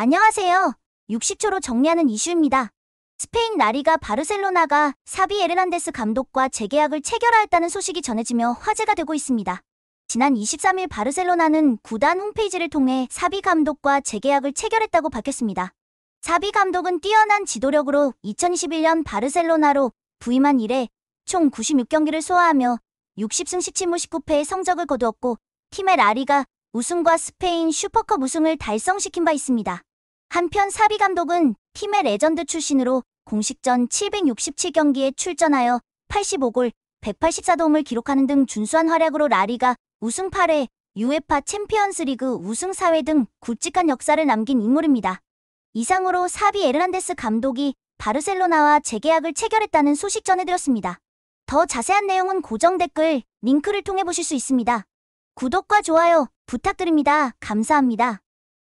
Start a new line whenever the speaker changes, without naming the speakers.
안녕하세요. 60초로 정리하는 이슈입니다. 스페인 라리가 바르셀로나가 사비 에르난데스 감독과 재계약을 체결하였다는 소식이 전해지며 화제가 되고 있습니다. 지난 23일 바르셀로나는 구단 홈페이지를 통해 사비 감독과 재계약을 체결했다고 밝혔습니다. 사비 감독은 뛰어난 지도력으로 2021년 바르셀로나로 부임한 이래 총 96경기를 소화하며 60승 17무 19패의 성적을 거두었고 팀의 라리가 우승과 스페인 슈퍼컵 우승을 달성시킨 바 있습니다. 한편 사비 감독은 팀의 레전드 출신으로 공식전 767경기에 출전하여 85골, 184도움을 기록하는 등 준수한 활약으로 라리가 우승 8회, UEFA 챔피언스 리그 우승 4회 등 굵직한 역사를 남긴 인물입니다. 이상으로 사비 에르난데스 감독이 바르셀로나와 재계약을 체결했다는 소식 전해드렸습니다. 더 자세한 내용은 고정 댓글, 링크를 통해 보실 수 있습니다. 구독과 좋아요 부탁드립니다. 감사합니다.